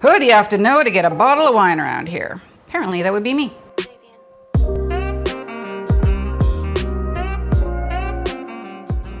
Who do you have to know to get a bottle of wine around here? Apparently that would be me.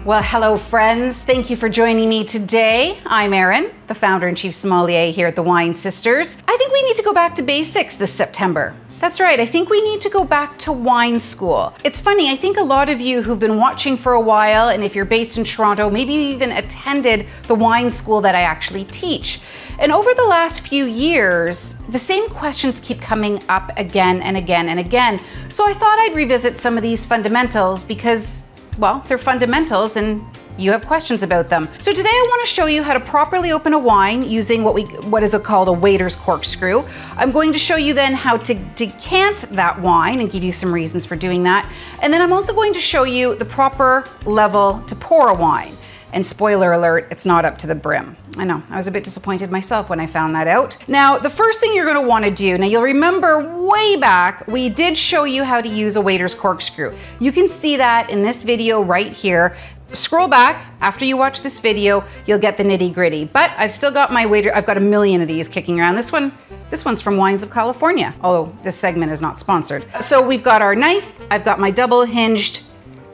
Well, hello friends. Thank you for joining me today. I'm Erin, the founder and chief sommelier here at the Wine Sisters. I think we need to go back to basics this September. That's right, I think we need to go back to wine school. It's funny, I think a lot of you who've been watching for a while, and if you're based in Toronto, maybe you even attended the wine school that I actually teach. And over the last few years, the same questions keep coming up again and again and again. So I thought I'd revisit some of these fundamentals because, well, they're fundamentals and you have questions about them. So today I want to show you how to properly open a wine using what we what is it called a waiter's corkscrew. I'm going to show you then how to decant that wine and give you some reasons for doing that. And then I'm also going to show you the proper level to pour a wine. And spoiler alert, it's not up to the brim. I know, I was a bit disappointed myself when I found that out. Now, the first thing you're gonna wanna do, now you'll remember way back, we did show you how to use a waiter's corkscrew. You can see that in this video right here. Scroll back after you watch this video, you'll get the nitty gritty. But I've still got my waiter, I've got a million of these kicking around. This one, this one's from Wines of California, although this segment is not sponsored. So we've got our knife, I've got my double hinged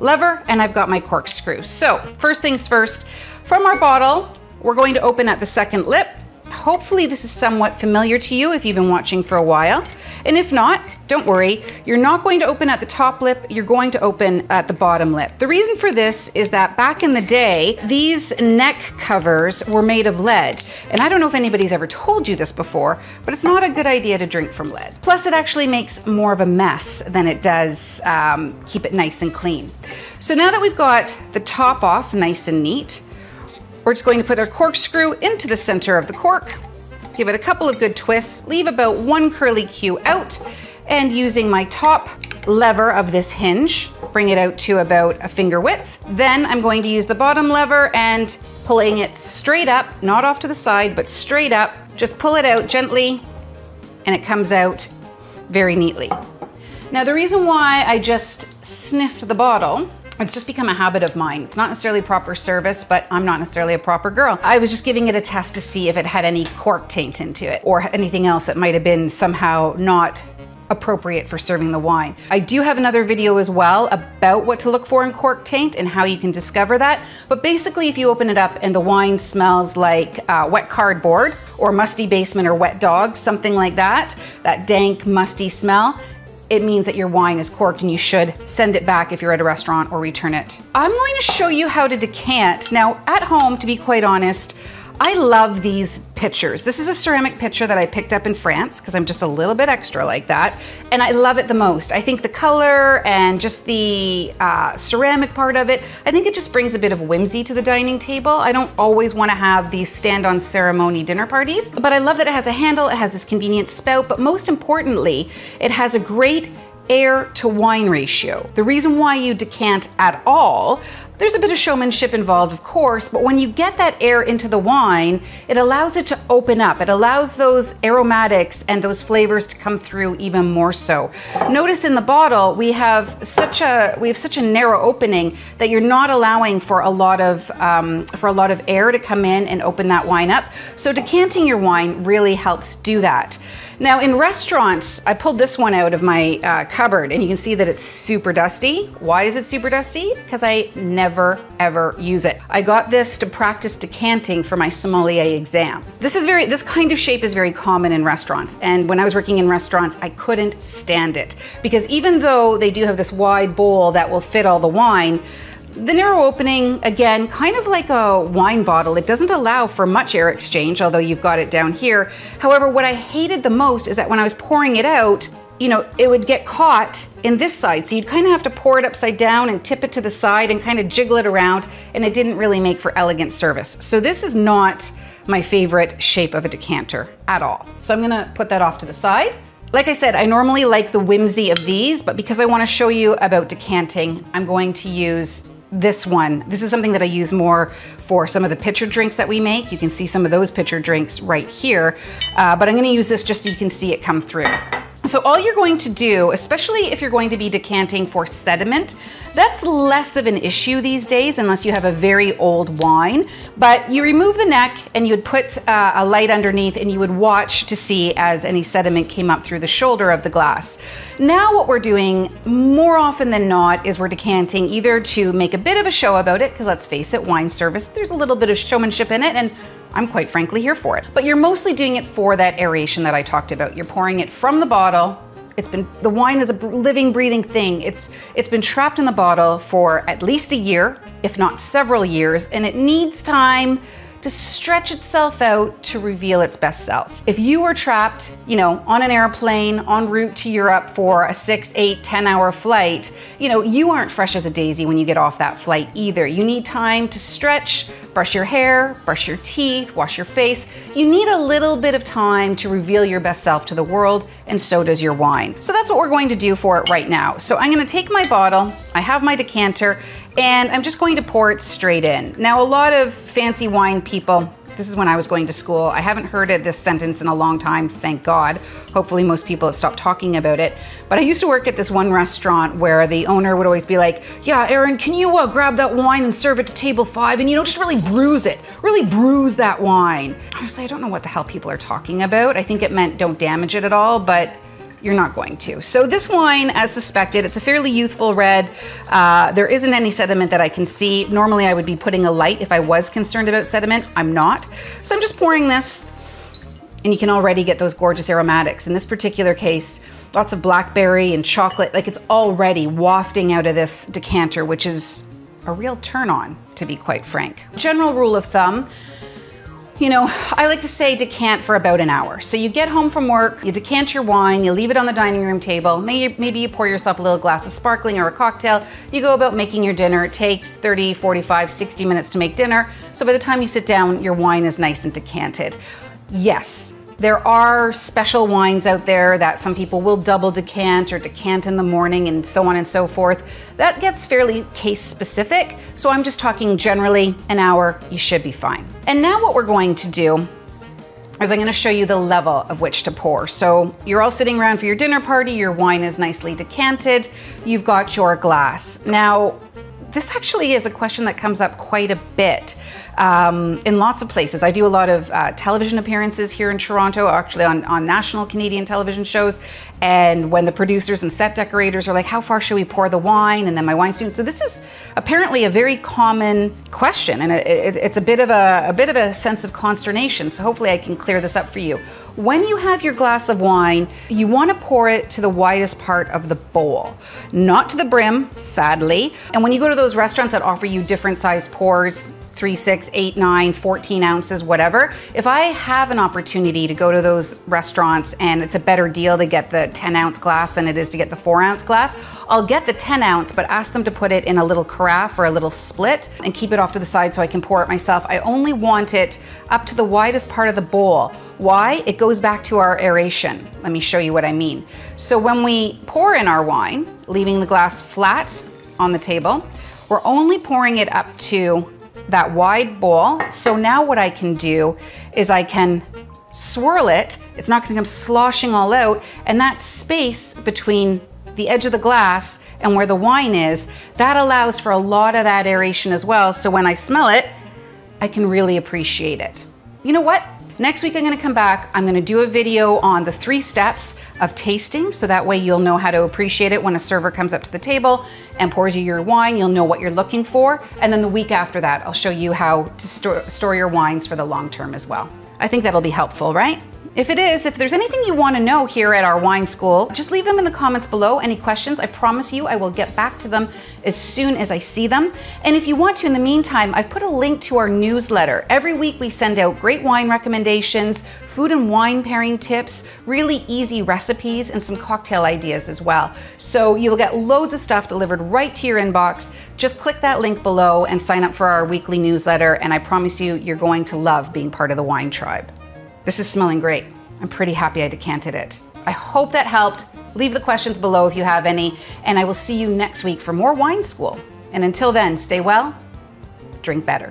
lever, and I've got my corkscrew. So first things first, from our bottle, we're going to open at the second lip. Hopefully this is somewhat familiar to you if you've been watching for a while. And if not, don't worry, you're not going to open at the top lip, you're going to open at the bottom lip. The reason for this is that back in the day, these neck covers were made of lead. And I don't know if anybody's ever told you this before, but it's not a good idea to drink from lead. Plus it actually makes more of a mess than it does um, keep it nice and clean. So now that we've got the top off nice and neat, we're just going to put our corkscrew into the center of the cork, give it a couple of good twists, leave about one curly Q out, and using my top lever of this hinge, bring it out to about a finger width. Then I'm going to use the bottom lever and pulling it straight up, not off to the side, but straight up. Just pull it out gently and it comes out very neatly. Now the reason why I just sniffed the bottle it's just become a habit of mine. It's not necessarily proper service, but I'm not necessarily a proper girl. I was just giving it a test to see if it had any cork taint into it or anything else that might have been somehow not appropriate for serving the wine. I do have another video as well about what to look for in cork taint and how you can discover that. But basically, if you open it up and the wine smells like uh, wet cardboard or musty basement or wet dog, something like that, that dank, musty smell, it means that your wine is corked and you should send it back if you're at a restaurant or return it. I'm going to show you how to decant. Now, at home, to be quite honest, I love these pitchers. This is a ceramic pitcher that I picked up in France because I'm just a little bit extra like that. And I love it the most. I think the color and just the uh, ceramic part of it, I think it just brings a bit of whimsy to the dining table. I don't always want to have these stand-on ceremony dinner parties, but I love that it has a handle, it has this convenient spout, but most importantly, it has a great air to wine ratio. The reason why you decant at all there's a bit of showmanship involved, of course, but when you get that air into the wine, it allows it to open up. It allows those aromatics and those flavors to come through even more so. Notice in the bottle, we have such a we have such a narrow opening that you're not allowing for a lot of um, for a lot of air to come in and open that wine up. So decanting your wine really helps do that. Now in restaurants, I pulled this one out of my uh, cupboard and you can see that it's super dusty. Why is it super dusty? Because I never ever use it. I got this to practice decanting for my sommelier exam. This is very, this kind of shape is very common in restaurants. And when I was working in restaurants, I couldn't stand it because even though they do have this wide bowl that will fit all the wine, the narrow opening, again, kind of like a wine bottle, it doesn't allow for much air exchange, although you've got it down here. However, what I hated the most is that when I was pouring it out, you know, it would get caught in this side. So you'd kind of have to pour it upside down and tip it to the side and kind of jiggle it around, and it didn't really make for elegant service. So this is not my favorite shape of a decanter at all. So I'm gonna put that off to the side. Like I said, I normally like the whimsy of these, but because I wanna show you about decanting, I'm going to use this one. This is something that I use more for some of the pitcher drinks that we make. You can see some of those pitcher drinks right here, uh, but I'm gonna use this just so you can see it come through. So all you're going to do, especially if you're going to be decanting for sediment, that's less of an issue these days unless you have a very old wine. But you remove the neck and you would put uh, a light underneath and you would watch to see as any sediment came up through the shoulder of the glass. Now what we're doing more often than not is we're decanting either to make a bit of a show about it, because let's face it, wine service, there's a little bit of showmanship in it and I'm quite frankly here for it. But you're mostly doing it for that aeration that I talked about. You're pouring it from the bottle. It's been the wine is a living, breathing thing. It's it's been trapped in the bottle for at least a year, if not several years, and it needs time to stretch itself out to reveal its best self. If you were trapped, you know, on an airplane en route to Europe for a six, eight, 10 hour flight, you know, you aren't fresh as a daisy when you get off that flight either. You need time to stretch, brush your hair, brush your teeth, wash your face. You need a little bit of time to reveal your best self to the world, and so does your wine. So that's what we're going to do for it right now. So I'm gonna take my bottle, I have my decanter, and I'm just going to pour it straight in. Now, a lot of fancy wine people, this is when I was going to school. I haven't heard it, this sentence in a long time, thank God. Hopefully, most people have stopped talking about it. But I used to work at this one restaurant where the owner would always be like, Yeah, Erin, can you uh, grab that wine and serve it to table five? And you know, just really bruise it, really bruise that wine. Honestly, I don't know what the hell people are talking about. I think it meant don't damage it at all, but you're not going to. So this wine, as suspected, it's a fairly youthful red. Uh, there isn't any sediment that I can see. Normally I would be putting a light if I was concerned about sediment. I'm not. So I'm just pouring this and you can already get those gorgeous aromatics. In this particular case, lots of blackberry and chocolate, like it's already wafting out of this decanter, which is a real turn on, to be quite frank. General rule of thumb, you know, I like to say decant for about an hour. So you get home from work, you decant your wine, you leave it on the dining room table. Maybe, maybe you pour yourself a little glass of sparkling or a cocktail. You go about making your dinner. It takes 30, 45, 60 minutes to make dinner. So by the time you sit down, your wine is nice and decanted. Yes, there are special wines out there that some people will double decant or decant in the morning and so on and so forth. That gets fairly case specific, so I'm just talking generally an hour, you should be fine. And now what we're going to do is I'm gonna show you the level of which to pour. So you're all sitting around for your dinner party, your wine is nicely decanted, you've got your glass. Now, this actually is a question that comes up quite a bit um, in lots of places. I do a lot of uh, television appearances here in Toronto, actually on, on national Canadian television shows. And when the producers and set decorators are like, how far should we pour the wine? And then my wine students. So this is apparently a very common question, and it, it, it's a bit of a, a bit of a sense of consternation. So hopefully I can clear this up for you. When you have your glass of wine, you want to pour it to the widest part of the bowl, not to the brim, sadly. And when you go to those restaurants that offer you different size pours, three, six, eight, nine, 14 ounces, whatever. If I have an opportunity to go to those restaurants and it's a better deal to get the 10 ounce glass than it is to get the four ounce glass, I'll get the 10 ounce, but ask them to put it in a little carafe or a little split and keep it off to the side so I can pour it myself. I only want it up to the widest part of the bowl. Why? It goes back to our aeration. Let me show you what I mean. So when we pour in our wine, leaving the glass flat on the table, we're only pouring it up to that wide bowl. So now what I can do is I can swirl it. It's not gonna come sloshing all out. And that space between the edge of the glass and where the wine is, that allows for a lot of that aeration as well. So when I smell it, I can really appreciate it. You know what? Next week, I'm gonna come back. I'm gonna do a video on the three steps of tasting, so that way you'll know how to appreciate it when a server comes up to the table and pours you your wine. You'll know what you're looking for. And then the week after that, I'll show you how to store, store your wines for the long term as well. I think that'll be helpful, right? If it is, if there's anything you want to know here at our wine school, just leave them in the comments below. Any questions, I promise you I will get back to them as soon as I see them. And if you want to, in the meantime, I've put a link to our newsletter. Every week we send out great wine recommendations, food and wine pairing tips, really easy recipes, and some cocktail ideas as well. So you'll get loads of stuff delivered right to your inbox. Just click that link below and sign up for our weekly newsletter, and I promise you, you're going to love being part of the wine tribe. This is smelling great. I'm pretty happy I decanted it. I hope that helped. Leave the questions below if you have any, and I will see you next week for more wine school. And until then, stay well, drink better.